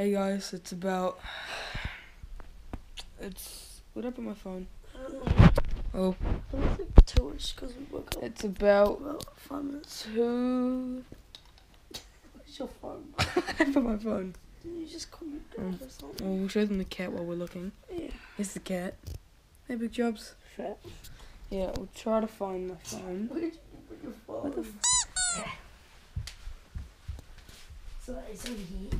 Hey guys, it's about. It's. What happened to my phone? Oh, two-ish because we woke up it's about about five minutes. two. Where's your phone? for my phone. Didn't you just call me dad mm. or something? Well, we'll show them the cat while we're looking. Yeah. Here's the cat. Hey, big jobs. Fair. Yeah, we'll try to find my phone. Where did you put your phone? What the f- So it's over here.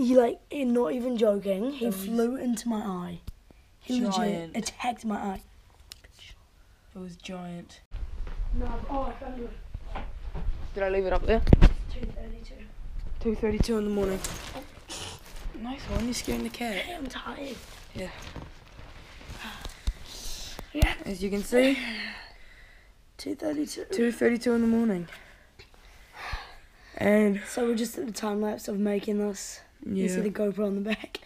He like, not even joking. He was flew into my eye. He legit attacked my eye. It was giant. No, oh, I found it. Did I leave it up there? Two thirty-two. Two thirty-two in the morning. Nice one. You're scaring the cat. I'm tired. Yeah. Yeah. As you can see, Two thirty-two. two thirty-two in the morning. And So we're just at the time lapse of making this. You see the GoPro on the back.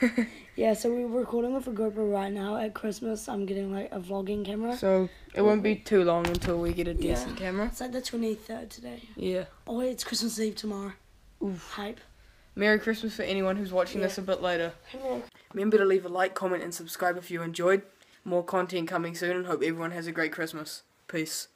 yeah, so we're recording with a GoPro right now. At Christmas, I'm getting like a vlogging camera. so it won't be too long until we get a Yeah. decent camera. It's like the 23rd today. Yeah. Oh wait, it's Christmas Eve tomorrow. Oof. Hype. Merry Christmas for anyone who's watching this a bit later. Remember to leave a like, comment, and subscribe if you enjoyed. More content coming soon, and hope everyone has a great Christmas. Peace.